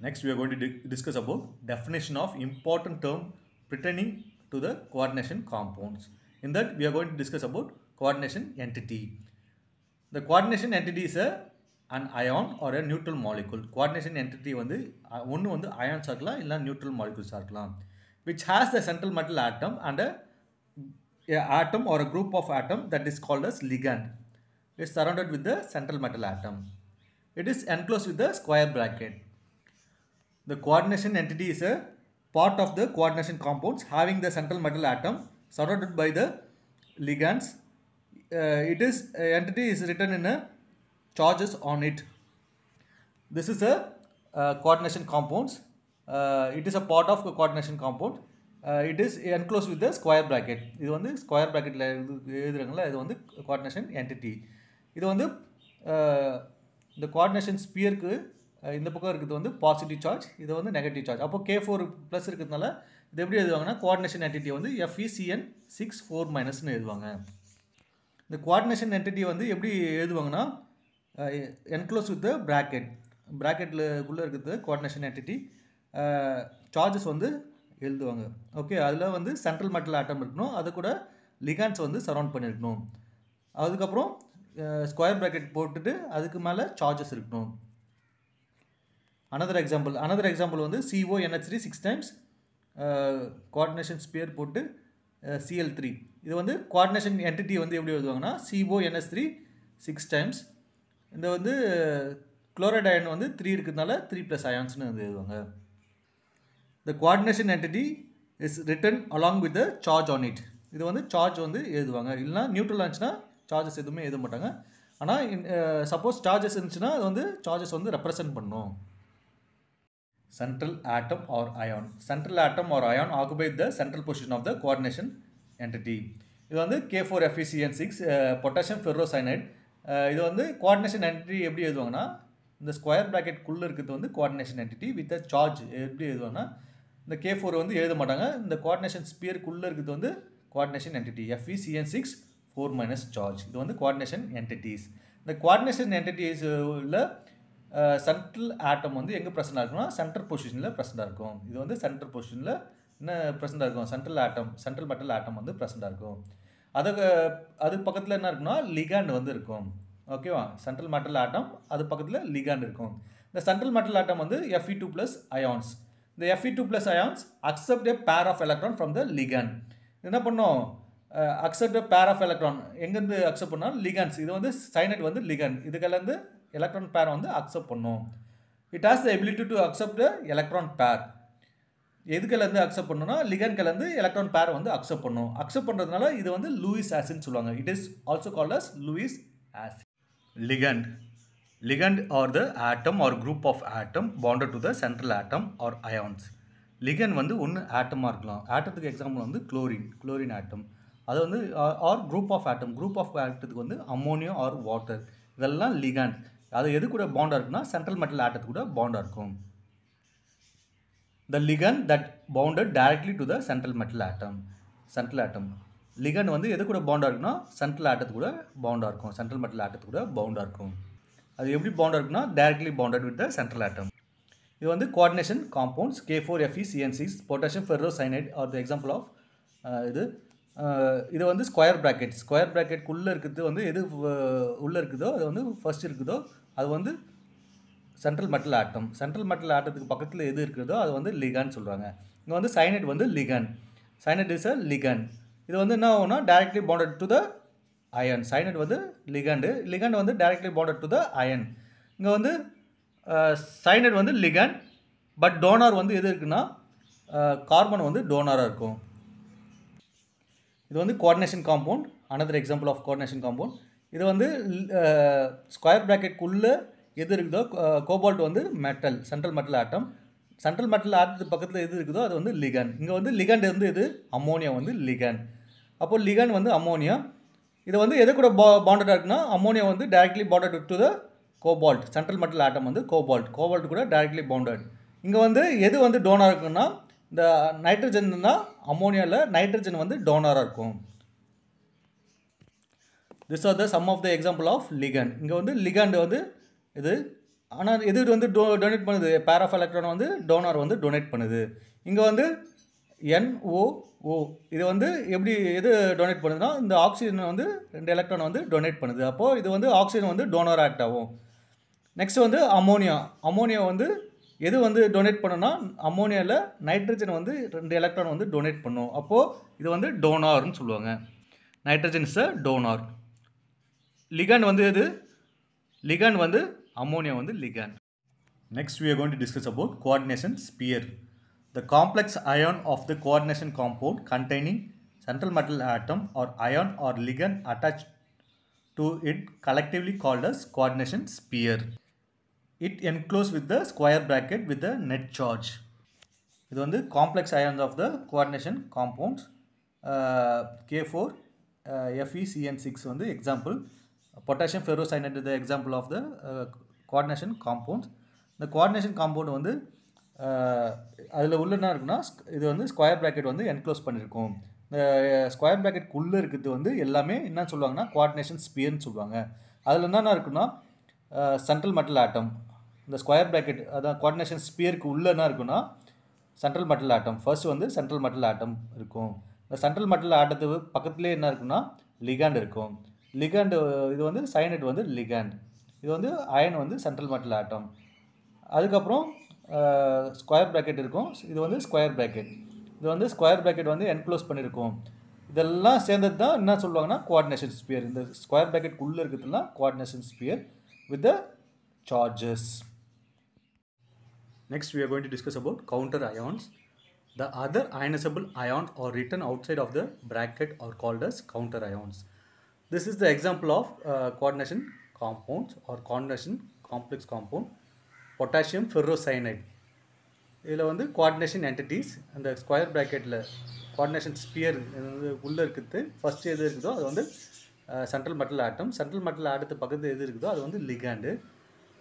Next, we are going to di- discuss about definition of important term pertaining to the coordination compounds. In that, we are going to discuss about coordination entity. The coordination entity is a an ion or a neutral molecule. Coordination entity வந்து ஒன்று வந்து ions இருக்கலாம் இல்லை neutral molecules இருக்கலாம் which has the central metal atom and a, a atom or a group of atom that is called as ligand is surrounded with the central metal atom. It is enclosed with the square bracket. The coordination entity is a part of the coordination compounds having the central metal atom surrounded by the ligands. Uh, it is uh, entity is written in a charges on it. This is a uh, coordination compounds. Uh, it is a part of the coordination compound. Uh, it is enclosed with the square bracket. இது வந்து square ப்ராக்கெட்டில் எழுதுறாங்களா இது வந்து coordination entity இது வந்து இந்த coordination ஸ்பியருக்கு இந்த பக்கம் இருக்கிறது வந்து பாசிட்டிவ் சார்ஜ் இது வந்து நெகட்டிவ் சார்ஜ் அப்போ கே ஃபோர் ப்ளஸ் இருக்கிறதுனால இது எப்படி எழுதுவாங்கன்னா கோஆர்டினேஷன் என்டிட்டி வந்து F E C N six four மைனஸ்னு எழுதுவாங்க. இந்த கோஆர்டினேஷன் என்டிட்டி வந்து எப்படி எழுதுவாங்கன்னா என்க்ளோஸ் வித் ப்ராக்கெட் ப்ராக்கெட்டில்குள்ளே இருக்கிறது கோஆர்டினேஷன் என்டிட்டி சார்ஜஸ் வந்து எழுதுவாங்க. ஓகே அதில் வந்து சென்ட்ரல் மெட்டல் ஆட்டம் இருக்கணும். அது கூட லிகான்ஸ் வந்து சரௌண்ட் பண்ணியிருக்கணும் அதுக்கப்புறம் ஸ்கொயர் ப்ராக்கெட் போட்டுட்டு அதுக்கு மேலே சார்ஜஸ் இருக்கணும். அனதர் எக்ஸாம்பிள் அனதர் எக்ஸாம்பிள் வந்து CO NH three six times coordination sphere போட்டு uh, சிஎல் த்ரீ இது வந்து கோஆர்டினேஷன் என்டிட்டி வந்து எப்படி எழுதுவாங்கன்னா CO NS three six times இந்த வந்து குளோரைட் அயன் வந்து த்ரீ இருக்கிறதுனால த்ரீ ப்ளஸ் அயான்ஸ்னு வந்து எழுதுவாங்க. The coordination entity is written along with the charge on it இது வந்து சார்ஜ் வந்து எழுதுவாங்க. இல்லைனா நியூட்ரல் இருந்துச்சுன்னா சார்ஜஸ் எதுவுமே எழுத மாட்டாங்க. ஆனால் சப்போஸ் சார்ஜஸ் இருந்துச்சுன்னா அது வந்து சார்ஜஸ் வந்து ரெப்ரசன்ட் பண்ணும். Central atom or ion. Central atom or ion occupy the central position of the coordination entity. இது வந்து K four FECN six potassium ferrocyanide இது வந்து கோஆர்டினேஷன் என்டிட்டி எப்படி எழுதுவாங்கன்னா இந்த ஸ்கொயர் ப்ராக்கெட்குள்ளே இருக்கிறது வந்து coordination entity with a charge எப்படி எழுதுவாங்கன்னா இந்த கே ஃபோர் வந்து எழுத மாட்டாங்க. இந்த கோஆர்டினேஷன் ஸ்பியருக்குள்ளே இருக்கிறது வந்து coordination entity FECN six four minus charge இது வந்து கோஆர்டினேஷன் என்டிட்டிஸ் இந்த கோஆர்டினேஷன் என்டிட்டிஸ் uh, உள்ள சென்ட்ரல் ஆட்டம் வந்து எங்கே ப்ரெசென்டாக இருக்கும்னா சென்ட்ரல் பொசிஷனில் ப்ரெசண்டாக இருக்கும். இது வந்து சென்ட்ரல் பொசிஷனில் என்ன ப்ரெசென்டாக இருக்கும்? Central atom central metal atom வந்து ப்ரெசண்டாக இருக்கும். அதுக்கு அது பக்கத்தில் என்ன இருக்குன்னா லிகாண்ட் வந்து இருக்கும். ஓகேவா சென்ட்ரல் மெட்டல் ஆட்டம் அது பக்கத்தில் லிகாண்ட் இருக்கும். இந்த சென்ட்ரல் மெட்டல் ஆட்டம் வந்து F E two plus ions இந்த F E two plus ions accept a pair of electron from the ligand என்ன பண்ணோம்? அக்செப்ட் பேர் ஆஃப் எலக்ட்ரான் எங்கேருந்து அக்செப்ட் பண்ணால் லிகான்ஸ் இது வந்து சைனட் வந்து லிகான் இதுக்கெல்லாம் எலக்ட்ரான் பேர் வந்து அக்செப்ட் பண்ணும். It has the ability to accept electron pair எதுக்கலேருந்து accept பண்ணணும்னா லிகன்கலேருந்து எலக்ட்ரான் பேர் வந்து அக்செப்ட் பண்ணும். அக்செப்ட் பண்ணுறதுனால இது வந்து லூயிஸ் ஆசின்னு சொல்லுவாங்க. It is also called as Lewis acid ligand ligand are the atom or group of atom bonded to the central atom or ions ligand வந்து ஒன்று ஆட்டமாக இருக்கலாம். ஆட்டத்துக்கு எக்ஸாம்பிள் வந்து குளோரின் குளோரின் ஆட்டம் அது வந்து or group of atom group of ஆட்டத்துக்கு வந்து அம்மோனியா ஆர் வாட்டர் இதெல்லாம் லிகாண்ட் அது எது கூட பாண்டாக இருக்குன்னா சென்ட்ரல் மெட்டல் ஆட்டத்து கூட பாண்டாக இருக்கும். The ligand that bounded directly to the central metal atom central atom ligand வந்து எது கூட பவுண்டாக இருக்குன்னா சென்ட்ரல் ஆட்டத்து கூட பவுண்டாக இருக்கும். சென்ட்ரல் மெட்டல் ஆட்டத்து கூட பவுண்டாக இருக்கும். அது எப்படி பவுண்டாக இருக்குன்னா directly bounded with the central atom இது வந்து coordination compounds K four FE CN six potassium ferrocyanide are the example of இது இது வந்து ஸ்கொயர் ப்ராக்கெட் ஸ்கொயர் ப்ராக்கெட்குள்ளே இருக்கிறது வந்து எது உள்ளே இருக்குதோ அது வந்து ஃபர்ஸ்ட் இருக்குதோ அது வந்து central metal atom central metal ஆட்டத்துக்கு பக்கத்தில் எது இருக்கிறதோ அது வந்து லிகான் சொல்கிறாங்க இங்கே வந்து சைனட் வந்து லிகன் சைனைட் இஸ் அ லிகன் இது வந்து என்ன ஆகும்னா directly bonded to the ion cyanide வந்து லிகண்டு லிகண்ட் வந்து directly bonded to the ion இங்கே வந்து சைனட் வந்து லிகன் பட் டோனார் வந்து எது இருக்குன்னா கார்பன் வந்து டோனாராக இருக்கும். இது வந்து coordination compound another example of coordination compound இது வந்து ஸ்கொயர் ப்ராக்கெட்குள்ளே எது இருக்குதோ கோபால்ட் வந்து metal central metal atom central metal ஆட்டத்துக்கு பக்கத்தில் எது இருக்குதோ அது வந்து லிகன் இங்கே வந்து லிகண்ட் வந்து இது அம்மோனியா வந்து லிகன் அப்போது லிகன் வந்து அம்மோனியா இது வந்து எது கூட பா பாண்டடாக இருக்குன்னா அம்மோனியா வந்து directly bonded to the cobalt central metal atom வந்து கோபால்ட் கோபால்ட் கூட டைரக்ட்லி பவுண்டட் இங்கே வந்து எது வந்து டோனாக இருக்குன்னா இந்த நைட்ரஜன் தான் அம்மோனியாவில் நைட்ரஜன் வந்து டோனராக இருக்கும். This are the sum of the example of ligand இங்கே வந்து லிகண்ட் வந்து இது ஆனால் எது வந்து டோ டொனேட் பண்ணுது. பேர் ஆஃப் எலக்ட்ரான் வந்து டோனார் வந்து டொனேட் பண்ணுது. இங்கே வந்து என்ஓஓ இது வந்து எப்படி எது டொனேட் பண்ணுதுன்னா இந்த ஆக்சிஜன் வந்து ரெண்டு எலக்ட்ரான் வந்து டொனேட் பண்ணுது. அப்போது இது வந்து ஆக்சிஜன் வந்து டோனர் ஆக்ட் ஆகும். நெக்ஸ்ட் வந்து அமோனியா அமோனியா வந்து எது வந்து டொனேட் பண்ணுன்னா அம்மோனியாவில் நைட்ரஜன் வந்து ரெண்டு எலக்ட்ரான் வந்து டொனேட் பண்ணும் அப்போது இது வந்து டோனார்னு சொல்லுவாங்க nitrogen is a donor ligand வந்து எது லிகான் வந்து அம்மோனியா வந்து ligand next we are to discuss about coordination sphere the complex ion of the coordination compound containing central metal atom or ion or ligand attach to it collectively called as coordination sphere. It enclosed with the square bracket with the net charge. இது வந்து complex ions of the coordination compounds K four FECN six வந்து example potassium ferrocyanide the example of the coordination compounds இந்த coordination compound வந்து uh, அதில் உள்ள என்ன இருக்குன்னா இது வந்து ஸ்கொயர் ப்ராக்கெட் வந்து என்க்ளோஸ் பண்ணியிருக்கோம் இந்த ஸ்கொயர் ப்ராக்கெட்குள்ளே இருக்கிறது வந்து எல்லாமே என்னன்னு சொல்லுவாங்கன்னா கோஆர்டினேஷன் ஸ்பியர்னு சொல்லுவாங்க. அதில் என்னென்ன இருக்குன்னா சென்ட்ரல் மெட்டல் ஆட்டம் இந்த ஸ்கொயர் ப்ராக்கெட் அதான் கோஆர்டினேஷன் ஸ்பியருக்கு உள்ளே என்ன இருக்குன்னா சென்ட்ரல் மெட்டல் ஆட்டம் ஃபர்ஸ்ட் வந்து சென்ட்ரல் மெட்டல் ஆட்டம் இருக்கும். இந்த சென்ட்ரல் மெட்டல் ஆட்டத்துக்கு பக்கத்துலேயே என்ன இருக்குன்னா லிகாண்ட் இருக்கும். லிகாண்டு இது வந்து சைனட் வந்து லிகாண்ட் இது வந்து அயன் வந்து சென்ட்ரல் மெட்டல் ஆட்டம் அதுக்கப்புறம் ஸ்கொயர் ப்ராக்கெட் இருக்கும். இது வந்து ஸ்கொயர் ப்ராக்கெட் இது வந்து ஸ்கொயர் ப்ராக்கெட் வந்து என்க்ளோஸ் பண்ணியிருக்கும் இதெல்லாம் சேர்ந்தது தான் என்ன சொல்லுவாங்கன்னா கோஆர்டினேஷன் ஸ்பியர் இந்த ஸ்கொயர் ப்ராக்கெட் உள்ளே இருக்கிறதுலாம் coordination sphere with the charges Next, we are going to discuss about counter ions. The other ionizable ions are written outside of the bracket are called as counter ions. This is the example of uh, coordination compounds or coordination complex compound potassium ferrocyanide. இதில் வந்து coordination entities அந்த square ப்ராக்கெட்டில் coordination sphere உள்ளே இருக்கிறது first எது இருக்குதோ அது வந்து central metal atom central metal ஆட்டத்து பக்கத்து எது இருக்குதோ அது வந்து லிகாண்டு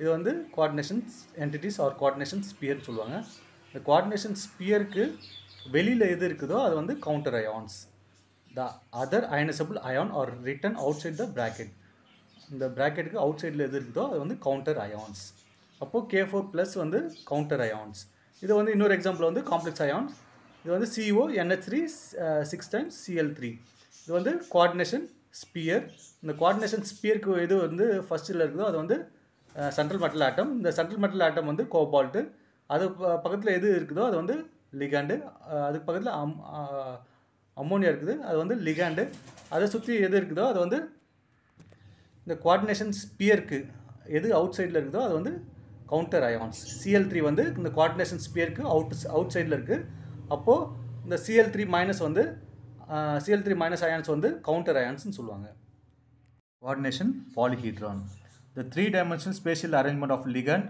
இது வந்து கோஆர்டினேஷன் என்டிட்டிஸ் ஆர் கோஆர்டினேஷன் ஸ்பியர்னு சொல்லுவாங்க. இந்த கோஆர்டினேஷன் ஸ்பியருக்கு வெளியில் எது இருக்குதோ அது வந்து counter ions the other ionisable ion are written outside the bracket இந்த ப்ராக்கெட்டுக்கு அவுட் சைடில் எது இருக்குதோ அது வந்து கவுண்டர் அயான்ஸ் அப்போது கே ஃபோர் ப்ளஸ் வந்து கவுண்டர் அயான்ஸ் இது வந்து இன்னொரு எக்ஸாம்பிள் வந்து காம்ப்ளெக்ஸ் அயான்ஸ் இது வந்து CO NH three six times CL three இது வந்து கோஆர்டினேஷன் ஸ்பியர் இந்த கோஆர்டினேஷன் ஸ்பியருக்கு எது வந்து ஃபஸ்ட்டில் இருக்குதோ அது வந்து சென்ட்ரல் மெட்டல் ஆட்டம் இந்த சென்ட்ரல் மெட்டல் ஆட்டம் வந்து கோபால்ட்டு அது பக்கத்தில் எது இருக்குதோ அது வந்து லிகாண்டு அதுக்கு பக்கத்தில் அம் அம்மோனியா இருக்குது. அது வந்து லிகாண்டு அதை சுற்றி எது இருக்குதோ அது வந்து இந்த குவார்டினேஷன் ஸ்பியருக்கு எது அவுட் சைடில் இருக்குதோ அது வந்து கவுண்டர் அயான்ஸ் சிஎல் த்ரீ வந்து இந்த குவாடினேஷன் ஸ்பியருக்கு அவுட் அவுட் சைடில் இருக்குது அப்போது இந்த சிஎல் த்ரீ மைனஸ் வந்து சிஎல் த்ரீ மைனஸ் அயான்ஸ் வந்து கவுண்டர் அயான்ஸ்னு சொல்லுவாங்க. Coordination polyhedron the three dimensional spatial arrangement of ligand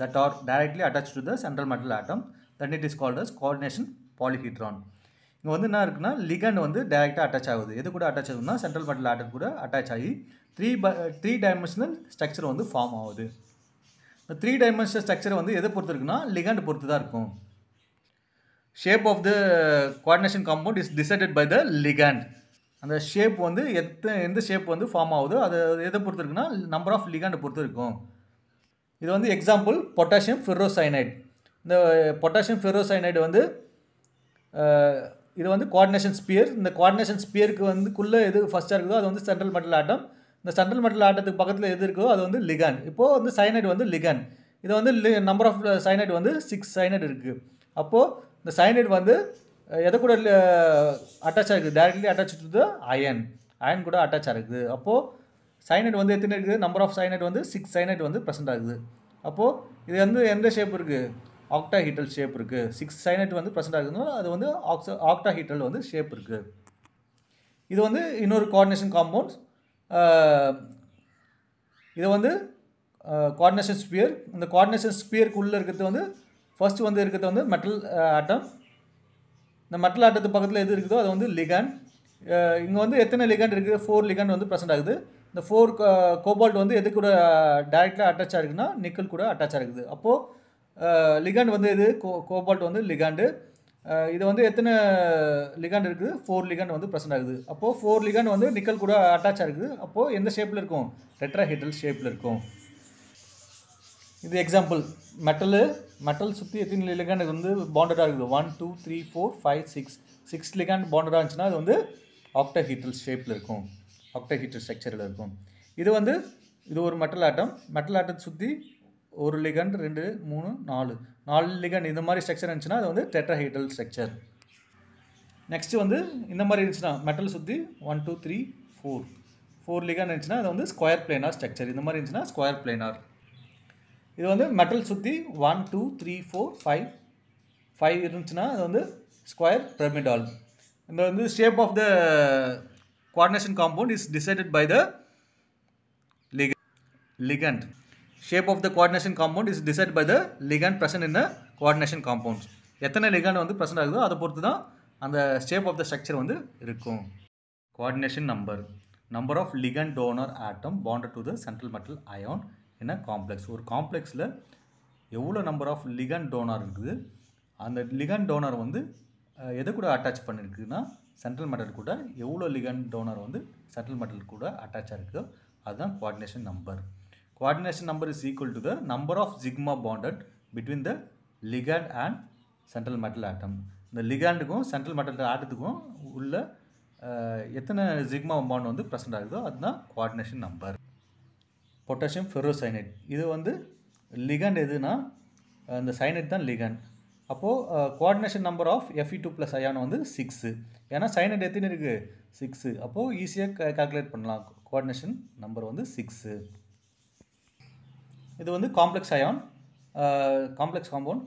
that are directly attached to the central metal atom then it is called as coordination polyhedron. இங்கே வந்து என்ன இருக்குன்னா ligand வந்து டைரெக்டாக attach ஆகுது. எது கூட அட்டாச் ஆகுதுன்னா சென்ட்ரல் மெட்டல் ஆட்டம் கூட அட்டாச் ஆகி த்ரீ ப த்ரீ டைமென்ஷனல் ஸ்ட்ரக்சர் வந்து ஃபார்ம் ஆகுது. இந்த த்ரீ டைமென்ஷனல் ஸ்ட்ரக்சர் வந்து எதை பொறுத்து இருக்குன்னா லிகண்ட் பொறுத்து தான் இருக்கும். Shape of the coordination compound is decided by the ligand அந்த ஷேப் வந்து எத்த எந்த ஷேப் வந்து ஃபார்ம் ஆகுதோ அது எதை பொறுத்து இருக்குன்னா நம்பர் ஆஃப் லிகாண்டை பொறுத்து இருக்கும். இது வந்து எக்ஸாம்பிள் பொட்டாசியம் ஃபெரோசைனைட் இந்த பொட்டாசியம் ஃபெரோசைனைடு வந்து இது வந்து கோஆர்டினேஷன் ஸ்பியர் இந்த கோஆர்டினேஷன் ஸ்பியருக்கு வந்துக்குள்ளே எது ஃபஸ்ட்டாக இருக்குதோ அது வந்து சென்ட்ரல் மெட்டல் ஆட்டம் இந்த சென்ட்ரல் மெட்டல் ஆட்டத்துக்கு பக்கத்தில் எது இருக்கோ அது வந்து லிகான் இப்போது வந்து சைனைடு வந்து லிகான் இது வந்து நம்பர் ஆஃப் சைனைடு வந்து சிக்ஸ் சைனைடு இருக்குது அப்போது இந்த சைனைடு வந்து எதை கூட அட்டாச் ஆகிருக்குது directly attach to the ion ion கூட அட்டாச் ஆகிருக்குது அப்போது சைனைட் வந்து எத்தனை இருக்குது? நம்பர் ஆஃப் சைனைட் வந்து சிக்ஸ் சைனைட் வந்து ப்ரெசென்ட் ஆகுது. அப்போது இது வந்து எந்த ஷேப் இருக்குது ஆக்டா ஹீட்டல் ஷேப் இருக்குது சிக்ஸ் சைனைட் வந்து ப்ரெசென்ட் ஆகுதுன்னா அது வந்து ஆக்ச ஆக்டா ஹீட்டல் வந்து ஷேப் இருக்குது இது வந்து இன்னொரு கோஆர்டினேஷன் காம்பவுண்ட்ஸ் இது வந்து கோஆர்டினேஷன் ஸ்பியர் இந்த கோஆர்டினேஷன் ஸ்பியருக்குள்ளே இருக்கிறது வந்து ஃபர்ஸ்ட் வந்து இருக்கிறது வந்து மெட்டல் ஆட்டம் இந்த மெட்டல் ஆட்டத்து பக்கத்தில் எது இருக்குதோ அது வந்து லிகான் இங்கே வந்து எத்தனை லிகாண்ட் இருக்குது? ஃபோர் லிகாண்ட் வந்து ப்ரெசென்ட் ஆகுது. இந்த ஃபோர் கோபால்ட் வந்து எது கூட டைரெக்டாக அட்டாச் ஆகிருக்குன்னா நிக்கல் கூட அட்டாச் ஆகிருக்குது அப்போது லிகாண்ட் வந்து எது? கோ கோபால்ட் வந்து லிகாண்டு. இது வந்து எத்தனை லிகாண்ட் இருக்குது? ஃபோர் லிகாண்ட் வந்து ப்ரெசென்ட் ஆகுது. அப்போது ஃபோர் லிகாண்ட் வந்து நிக்கல் கூட அட்டாச் ஆகிருக்குது அப்போது எந்த ஷேப்பில் இருக்கும்? டெட்ராஹீட்டல் ஷேப்பில் இருக்கும். இது எக்ஸாம்பிள் மெட்டலு மெட்டல் சுற்றி எத்தனை லிகாண்ட் வந்து பாண்டடாக இருக்குது? One two three four five six six ligand பாண்டடாக இருந்துச்சுன்னா அது வந்து ஆக்டஹீட்டல் ஷேப்பில் இருக்கும். ஆக்டஹீட்டல் ஸ்ட்ரக்சரில் இருக்கும். இது வந்து இது ஒரு மெட்டல் ஆட்டம் மெட்டல் ஆட்டத்தை சுற்றி ஒரு லிகண்ட் ரெண்டு மூணு நாலு. நாலு லிகண்ட் இந்த மாதிரி ஸ்ட்ரக்சர் இருந்துச்சுன்னா அது வந்து டெட்ராஹீட்டல் ஸ்ட்ரக்சர் நெக்ஸ்ட்டு வந்து இந்த மாதிரி இருந்துச்சுன்னா மெட்டல் சுற்றி one two three four four ligand இருந்துச்சுன்னா அது வந்து ஸ்கொயர் பிளேனார் ஸ்ட்ரக்சர் இந்த மாதிரி இருந்துச்சுன்னா ஸ்கொயர் பிளேனார் இது வந்து மெட்டல் சுற்றி one two three four five five இருந்துச்சுன்னா அது வந்து ஸ்கொயர் பிரமிடால் இந்த வந்து shape of the coordination compound is decided by the ligand. ligand. Shape of the coordination compound is decide by the ligand present in the coordination compounds. எத்தனை ligand வந்து present ஆகுதோ அதை பொறுத்து தான் அந்த ஷேப் ஆஃப் த ஸ்ட்ரக்சர் வந்து இருக்கும் coordination number number of ligand donor atom bonded to the central metal ion என்ன காம்ப்ளெக்ஸ் ஒரு காம்ப்ளெக்ஸில் எவ்வளோ நம்பர் ஆஃப் லிகன் டோனார் இருக்குது? அந்த லிகன் டோனார் வந்து எது கூட அட்டாச் பண்ணியிருக்குன்னா சென்ட்ரல் மெட்டல் கூட எவ்வளோ லிகன் டோனர் வந்து சென்ட்ரல் மெட்டல் கூட அட்டாச் இருக்குது அதுதான் coordination number coordination number is equal to the number of sigma bonded between the ligand and central metal atom இந்த லிகாண்டுக்கும் சென்ட்ரல் மெட்டல் ஆட்டத்துக்கும் உள்ள எத்தனை ஜிக்மா பாண்ட் வந்து ப்ரெசென்ட் ஆகுதோ அதுதான் குவாடினேஷன் நம்பர் பொட்டாசியம் ஃபெரோசைனைட் இது வந்து லிகண்ட் எதுனா அந்த இந்த தான் லிகண்ட் அப்போது coordination number of F E two plus ion வந்து சிக்ஸு ஏன்னா சைனைட் எத்தனை இருக்குது சிக்ஸு அப்போது ஈஸியாக கால்குலேட் பண்ணலாம். கோஆர்டினேஷன் நம்பர் வந்து சிக்ஸு இது வந்து complex ion complex compound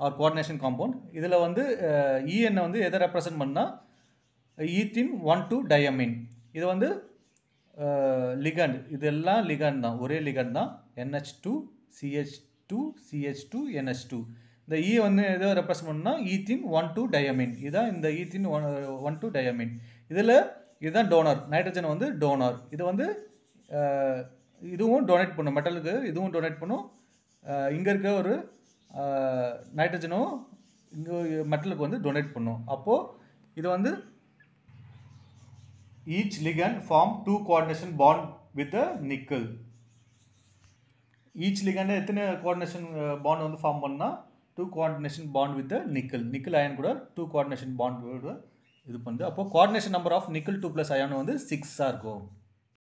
or coordination compound இதில் வந்து இஎன்னை வந்து எதை ரெப்ரசன்ட் பண்ணால் ஈத்தின் ஒன் டூ டயமின் இது வந்து லிகண்ட் இதெல்லாம் லிகண்ட் தான். ஒரே லிகண்ட் தான். N H two C H two C H two N H two இந்த இ வந்து எதை ரெப்ரசன்ட் பண்ணால் ஈத்தின் ஒன் டூ டயமின் இதுதான் இந்த ethane one one two diamine இதில் இதுதான் டோனர் நைட்ரஜன் வந்து டோனர் இது வந்து இதுவும் டொனேட் பண்ணும். மெட்டலுக்கு இதுவும் டொனேட் பண்ணும். இங்கே இருக்க ஒரு நைட்ரஜனும் இங்கே மெட்டலுக்கு வந்து டொனேட் பண்ணும். அப்போது இது வந்து each ligand form two coordination bond with the nickel each ligand எத்தனை coordination uh, bond வந்து ஃபார்ம் பண்ணால் two coordination bond with the nickel nickel ion கூட டூ coordination bond கூட இது பண்ணுது அப்போ coordination number of nickel two plus ion வந்து சிக்ஸாக இருக்கும்